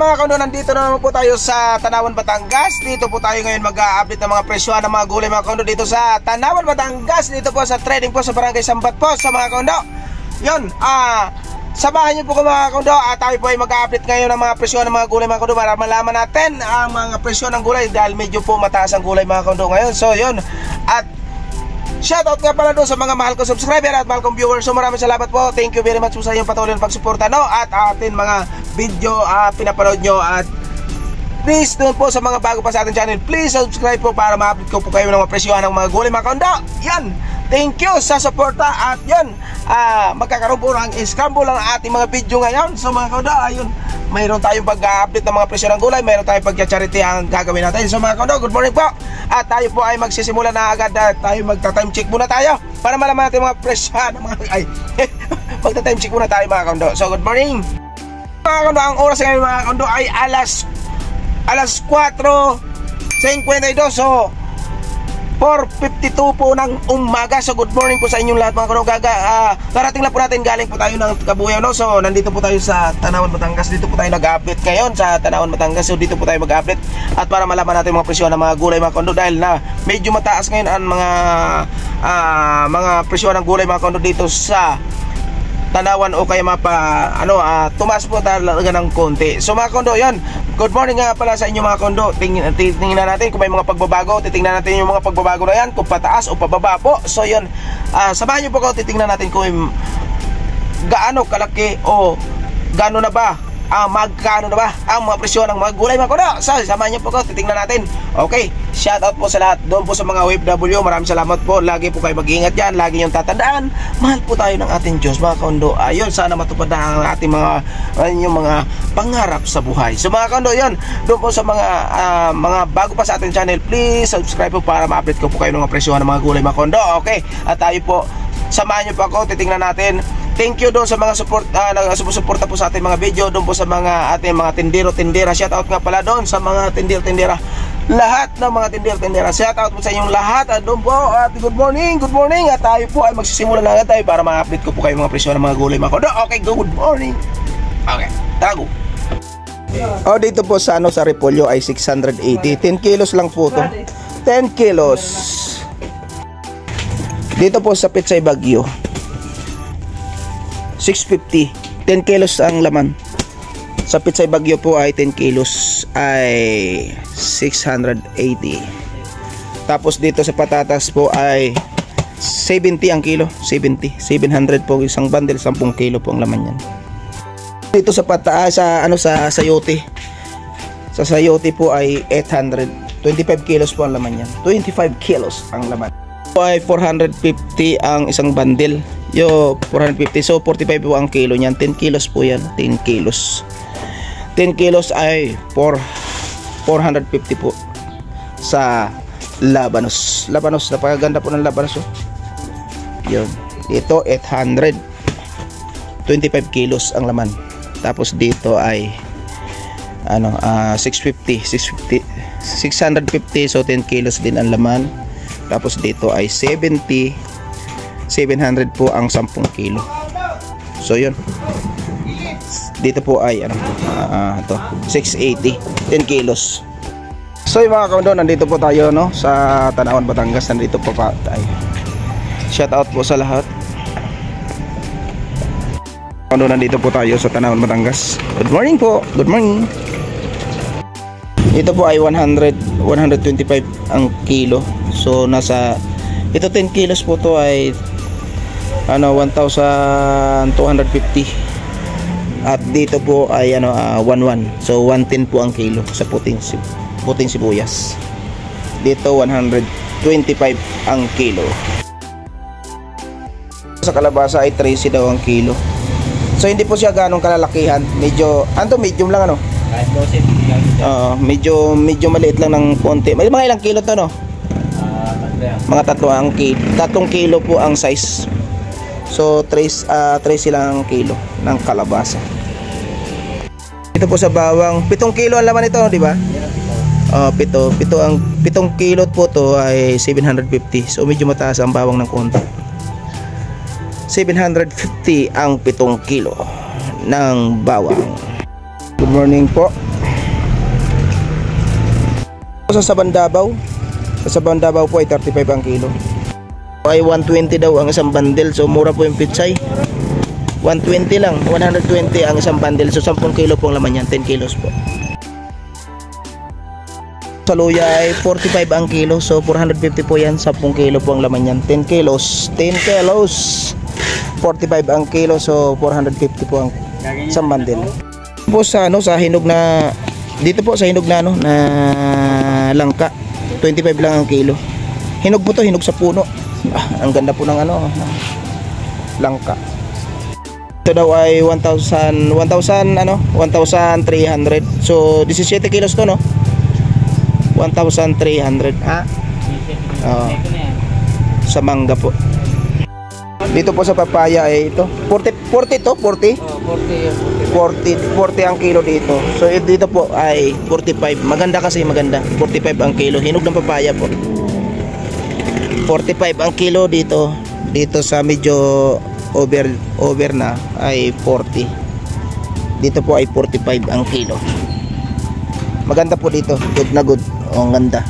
Mga kaundo, nandito na naman po tayo sa Tanawan, Batangas. Dito po tayo ngayon mag-update ng mga presyohan ng mga gulay mga kaundo dito sa Tanawan, Batangas. Dito po sa trading po sa Barangay Sambat po sa mga kaundo. Yun, ah, samahan niyo po ko mga kaundo at tayo po ay mag-update ngayon ng mga presyohan ng mga gulay mga kaundo para malaman natin ang mga presyon ng gulay dahil medyo po mataas ang gulay mga kaundo ngayon. So yun, at Shoutout nga pala doon sa mga mahal ko subscriber at mahal kong viewers. So maraming salamat po. Thank you very much po sa inyong patuloy na pagsuporta no? at atin mga video uh, pinapanood nyo at please doon po sa mga bago pa sa ating channel please subscribe po para ma-update ko po kayo ng mga presyohan ng mga gulay mga kondo yan thank you sa suporta. At yun uh, magkakaroon po ng scramble ang ating mga video ngayon. So mga kondo ayun mayroon tayong pag-update ng mga presyo ng gulay. Mayroon tayong pag-charity ang gagawin natin. So mga kondo good morning po. At tayo po ay magsisimula na agad at tayo magta-time check muna tayo para malaman natin mga presyo ng mga ay magta-time check muna tayo mga kondo so good morning. Mga kondo, ang oras ngayon mga kondo ay alas alas 4.52 so 4.52 po ng umaga. So good morning po sa inyong lahat mga kondo Gaga, uh, Karating lang po natin galing po tayo ng Kabuyaw no? So nandito po tayo sa Tanawan Batangas. Dito po tayo nag-update ngayon sa Tanawan Batangas. So dito po tayo mag-update At para malaman natin mga presyon ng mga gulay mga kondo. Dahil na medyo mataas ngayon ang mga uh, Mga presyon ng gulay mga kondo dito sa tanawan o kaya mapa ano uh, tumaas po talaga ng konti. So mga kondo yan good morning nga pala sa inyo mga kondo. Ting, tingnan natin kung may mga pagbabago. Titingnan natin yung mga pagbabago na yan kung pataas o pababa po. So yun. Uh, samahan nyo po ko titingnan natin kung gaano kalaki o gaano na ba ang magkano na ba ang mga presyo ng mga gulay mga kuno. So, samahan niyo po ko, titingnan natin. Okay, shout out po sa lahat. Doon po sa mga OFW, maraming salamat po. Lagi po kayo mag-iingat diyan, lagi niyo tatandaan. Mahal po tayo ng ating Diyos mga kondo. Ayun, sana matupad na ang ating mga yung mga pangarap sa buhay. So mga kondo, yun. Doon po sa mga uh, mga bago pa sa ating channel, please subscribe po para ma-update ko po kayo ng mga presyo ng mga gulay mga kondo. Okay, at tayo po samahan niyo po ako, titingnan natin Thank you doon sa mga support uh, ah, sumusuporta po sa ating mga video, doon po sa mga ating mga tindero tindera. Shout out nga pala doon sa mga tindero tindera. Lahat ng mga tindero tindera. Shout out po sa inyong lahat. At doon po at good morning, good morning. At tayo po ay magsisimula na tayo para ma-update ko po kayo mga presyo ng mga gulay mga kodo. Okay, good morning. Okay, tago. Oh, dito po sa ano sa repolyo ay 680. 10 kilos lang po to. 10 kilos. Dito po sa Pitsay Bagyo 650 10 kilos ang laman. Sa Pitsay Bagyo po ay 10 kilos ay 680 tapos dito sa patatas po ay 70 ang kilo. 70 700 po isang bundle 10 kilo po ang laman yan. Dito sa pataas sa ano sa sayote sa sayote po ay 800 25 kilos po ang laman yan. 25 kilos ang laman. Po ay 450 ang isang bundle yo 450 so 45 po ang kilo niyan. 10 kilos po yan. 10 kilos. 10 kilos ay 4 450 po sa Labanos. Labanos napakaganda po ng Labanos oh. yun. Ito 800 25 kilos ang laman. Tapos dito ay ano uh, 650 650 650 so 10 kilos din ang laman. Tapos dito ay 70 700 po ang 10 kilo. So yun. Dito po ay ano uh, to 680 10 kilos. So yung mga kaundo nandito po tayo no sa Tanawan Batangas. Nandito po pa tayo. Shout out po sa lahat. Kaundo nandito po tayo sa Tanawan Batangas. Good morning po. Good morning. Ito po ay 100 125 ang kilo. So nasa ito 10 kilos po to ay ano 1,250 at dito po ay ano uh, ah, 11 so 110 po ang kilo sa puting puting sibuyas dito 125 ang kilo sa kalabasa ay 30 daw ang kilo so hindi po siya ganong kalalakihan medyo ano medium lang ano uh, medyo medyo maliit lang ng konti. May mga ilang kilo to no? Uh, mga tatlo ang kilo. Tatlong kilo po ang size. So trace uh, trace silang kilo ng kalabasa. Ito po sa bawang, 7 kilo ang laman ito, di ba? Uh, pito, pito ang pitong kilo po to ay 750. So medyo mataas ang bawang ng konti. 750 ang pitong kilo ng bawang Good morning po. Sa Sabandabaw, sa Sabandabaw po ay 35 ang kilo. Ay 120 daw ang isang bundle, so mura po yung pitsay. 120 lang, 120 ang isang bundle, so 10 kilo po ang laman yan, 10 kilos po. Sa luya ay 45 ang kilo, so 450 po yan, 10 kilo po ang laman yan, 10 kilos, 10 kilos. 45 ang kilo, so 450 po ang isang bundle. Po sa ano sa hinog na dito po sa hinog na ano na langka 25 lang ang kilo. Hinog po to, hinog sa puno. Ah, ang ganda po ng ano ng langka. Ito daw ay 1,000 1,000 ano 1,300. So 17 kilos to no. 1,300 ha. Oo. sa mangga po. Dito po sa papaya ay ito. 40 40 to, 40. Oh, 40, 40 40 ang kilo dito. So dito po ay 45. Maganda kasi maganda. 45 ang kilo. Hinog ng papaya po. 45 ang kilo dito. Dito sa medyo over over na ay 40. Dito po ay 45 ang kilo. Maganda po dito. Good na good. Oh, ang ganda.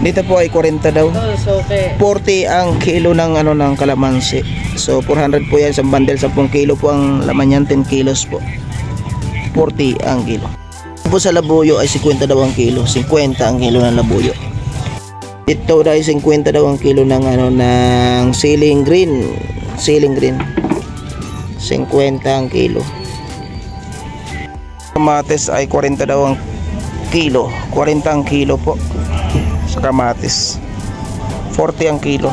Dito po ay 40 daw. Ito, so okay. 40 ang kilo ng ano ng kalamansi. So 400 po yan sa bundle, 10 kilo po ang laman yan, 10 kilos po. 40 ang kilo. Po sa labuyo ay 50 daw ang kilo, 50 ang kilo ng labuyo. Ito dahil 50 daw ang kilo ng ano ng ceiling green, ceiling green. 50 ang kilo. Kamatis ay 40 daw ang kilo, 40 ang kilo po sa kamatis. 40 ang kilo.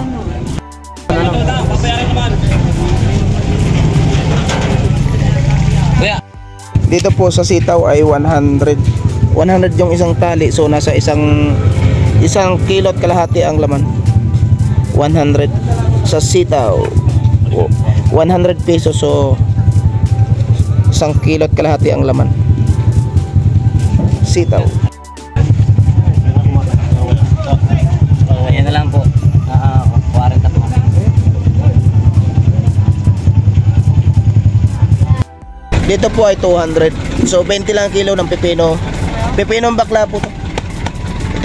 Dito po sa sitaw ay 100. 100 yung isang tali. So nasa isang isang kilo at kalahati ang laman. 100 sa sitaw. O, 100 pesos so isang kilo at kalahati ang laman. Sitaw. ayan na lang po. Ah, 40 po. Dito po ay 200. So 20 lang kilo ng pepino. Pepinong bakla po to.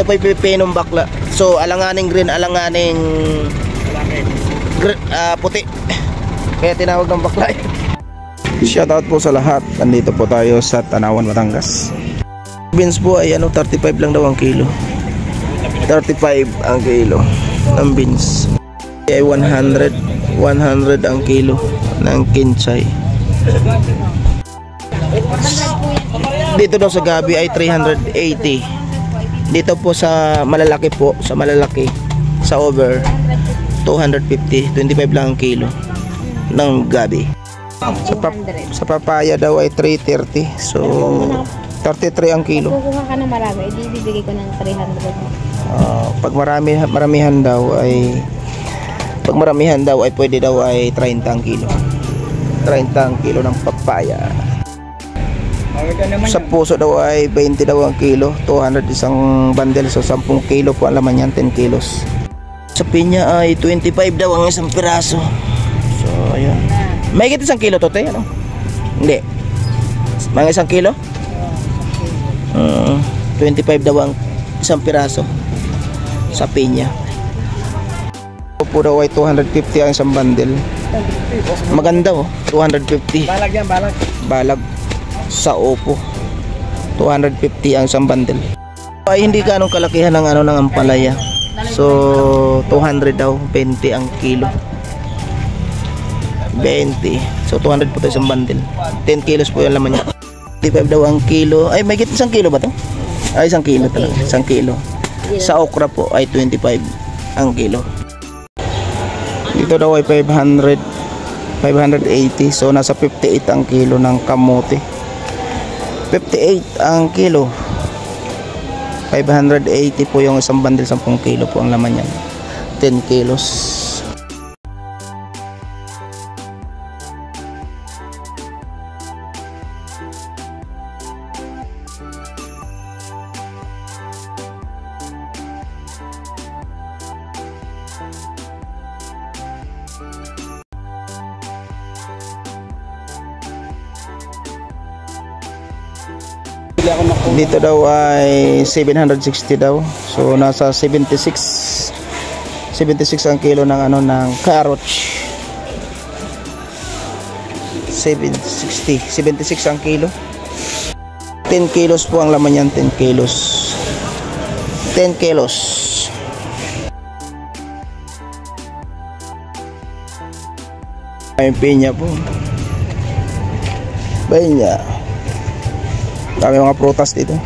Ito po pepinong bakla. So alanganing green, alanganing gr- ah, puti. Kaya tinawag ng bakla. eh. Shoutout po sa lahat. Nandito po tayo sa Tanawan, Batangas. Beans po ay ano 35 lang daw ang kilo. 35 ang kilo ng beans. Ay 100 100 ang kilo ng kinchay. Dito daw sa gabi ay 380. Dito po sa malalaki po, sa malalaki, sa over 250, 25 lang ang kilo ng gabi. Sa, pap- sa papaya daw ay 330. So 33 ang kilo. Kukuha ka ng marami, hindi bibigay ko ng 300. Ah, pag marami maramihan daw ay pag maramihan daw ay pwede daw ay 30 ang kilo. 30 ang kilo ng papaya. Sa puso daw ay 20 daw ang kilo, 200 isang bundle so 10 kilo po ang laman yan, 10 kilos. Sa pinya ay 25 daw ang isang piraso. So ayun. May isang kilo to, te, ano? Hindi. Mga isang kilo? Mm, 25 daw ang isang piraso sa pinya. Po daw ay 250 ang isang bundle. Maganda oh, 250. Balag yan, balag. Balag sa Oppo. 250 ang isang bundle. Ay hindi ganong kalakihan ng ano ng ampalaya. So 200 daw, 20 ang kilo. 20. So 200 po ito isang bundle. 10 kilos po yung laman niya. 55 daw ang kilo. Ay, may git isang kilo ba to? Ay, isang kilo talaga. Isang kilo. Sa okra po ay 25 ang kilo. Dito daw ay 500 580 so nasa 58 ang kilo ng kamote 58 ang kilo. 580 po yung isang bundle 10 kilo po ang laman yan 10 kilos Dito daw ay 760 daw. So nasa 76 76 ang kilo ng ano ng carrots. 760 76 ang kilo. 10 kilos po ang laman yan, 10 kilos. 10 kilos. Ay, pinya po. Pinya. Dami mga prutas dito.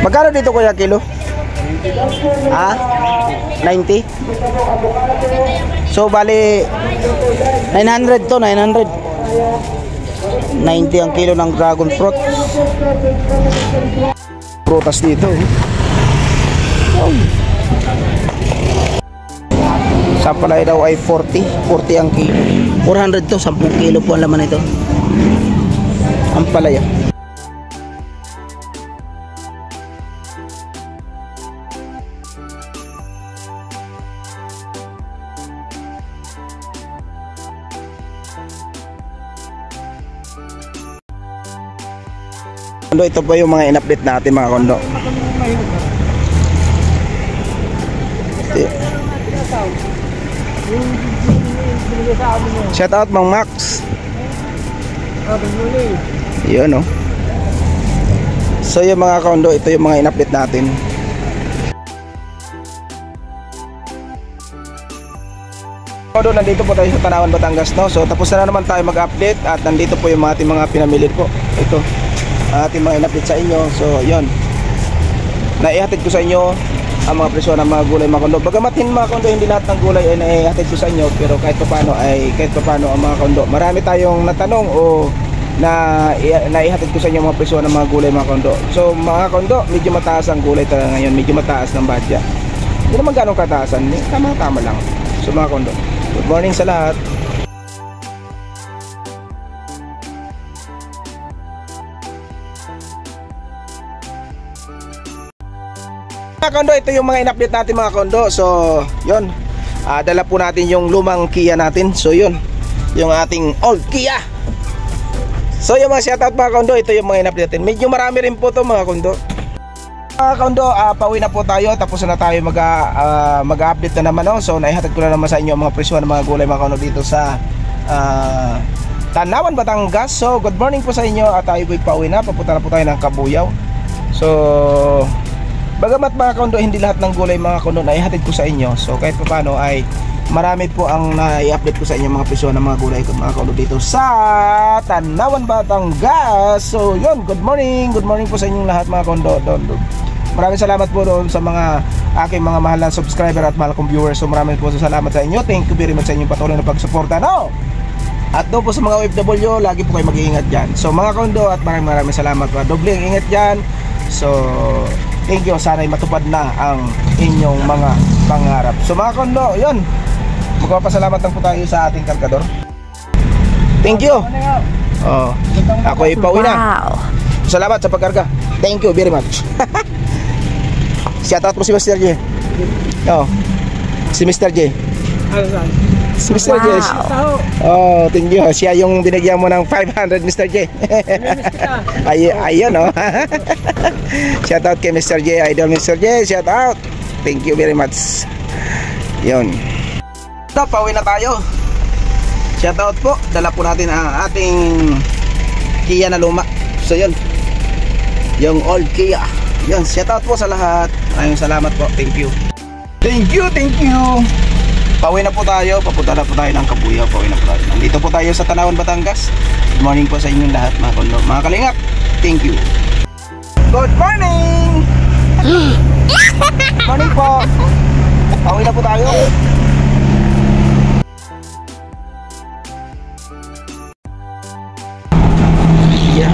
Magkano dito kuya kilo? Ah? 90? So bali 900 to, 900. 90 ang kilo ng dragon fruit. Prutas dito. Eh. Oh. Sa palay daw ay 40, 40 ang kilo. 400 to, 10 kilo po ang laman ito. Ang palaya. Kondo, ito po yung mga in-update natin mga kondo. Shout out Mang Max. Yun oh. So yung mga kondo, ito yung mga in-update natin. Kondo, nandito po tayo sa Tanawan, Batangas no. So tapos na naman tayo mag-update at nandito po yung mga ating mga pinamili po. Ito ating mga in-update sa inyo. So, yon. Naihatid ko sa inyo ang mga presyo ng mga gulay mga kondo. Bagamat mga kondo, hindi lahat ng gulay ay naihatid ko sa inyo, pero kahit pa paano ay kahit pa paano ang mga kondo. Marami tayong natanong o na naihatid ko sa inyo mga presyo ng mga gulay mga kondo. So, mga kondo, medyo mataas ang gulay talaga ngayon, medyo mataas ng budget. Hindi naman ganong kataasan, tama-tama lang. So, mga kondo, good morning sa lahat. Kondo, ito yung mga in-update natin mga kondo. So, yun. Ah, dala po natin yung lumang Kia natin. So, yun. Yung ating old Kia. So, yung mga shoutout mga kondo, ito yung mga in-update natin. Medyo marami rin po to mga kondo. Mga kondo, ah, pauwi na po tayo. Tapos na tayo mag, ah, mag-update na naman. No? So, naihatid ko na naman sa inyo mga presyo ng mga gulay mga kondo dito sa ah, Tanawan, Batangas. So, good morning po sa inyo at tayo po'y pauwi na. Papunta na po tayo ng Kabuyaw. So, Bagamat mga kondo, hindi lahat ng gulay mga kondo na ihatid ko sa inyo. So kahit pa paano ay marami po ang na-i-update ko sa inyo mga presyo ng mga gulay ko mga kondo dito sa Tanawan Batangas. So yun, good morning. Good morning po sa inyong lahat mga kondo. Maraming salamat po doon sa mga aking mga mahal na subscriber at mahal kong viewers. So maraming po salamat sa inyo. Thank you very much sa inyong patuloy na pagsuporta. No? At doon po sa mga OFW, lagi po kayo mag-iingat dyan. So mga kondo at maraming maraming salamat po. Doble ang ingat dyan. So thank you. Sana'y matupad na ang inyong mga pangarap. So mga kondo, yun. Magpapasalamat lang po tayo sa ating kargador. Thank you. Oh, ako ay pauwi na. Wow. Salamat sa pagkarga. Thank you very much. Shout out po si Mr. J. Oh. Si Mr. J. Mr. J. Oh, thank you. Siya yung binigyan mo ng 500 Mr. J. Ay, ayun oh. shout out kay Mr. J. Idol Mr. J. Shout out. Thank you very much. Yun. Ito, pauwi na tayo. Shout out po. Dala po natin ang ating Kia na luma. So yun. Yung old Kia. Yun, shout out po sa lahat. Maraming salamat po. Thank you. Thank you, thank you. Pauwi na po tayo. Papunta na po tayo ng Kabuyaw. Pauwi na po tayo. Nandito po tayo sa Tanawan, Batangas. Good morning po sa inyong lahat mga kondo. Mga kalingap, thank you. Good morning! morning po. Pauwi na po tayo. Yo,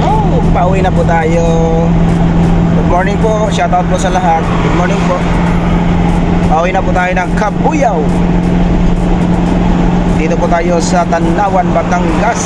pauwi na po tayo. Good morning po. Shoutout po sa lahat. Good morning po. Pauwi na po tayo ng Kabuyaw. Dito po tayo sa Tanawan, Batangas.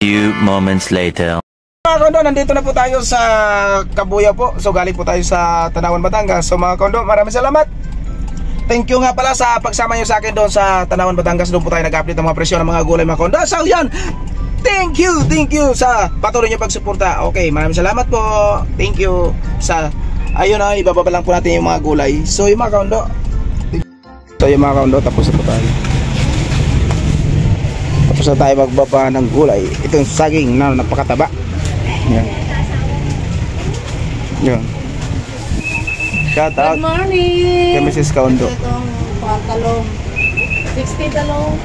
Few moments later. Mga kondo, nandito na po tayo sa Kabuya po. So galing po tayo sa Tanawan, Batangas. So mga kondo, maraming salamat. Thank you nga pala sa pagsama nyo sa akin doon sa Tanawan, Batangas. Doon po tayo nag-update ng mga presyo ng mga gulay mga kondo. So yan, thank you, thank you sa patuloy nyo pagsuporta. Okay, maraming salamat po. Thank you sa, ayun na, ibababa lang po natin yung mga gulay. So yung mga kondo, so yung mga kondo, tapos na po tayo. Tapos na tayo magbaba ng gulay. Itong saging na napakataba. Yan. Yan. Shout out Good morning! kay Mrs. Kaundo. Itong pantalong. 60 talong.